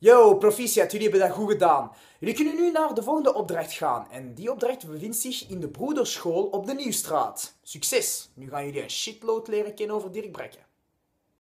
Yo, proficiat, jullie hebben dat goed gedaan. Jullie kunnen nu naar de volgende opdracht gaan. En die opdracht bevindt zich in de broederschool op de Nieuwstraat. Succes! Nu gaan jullie een shitload leren kennen over Dirk Brekken.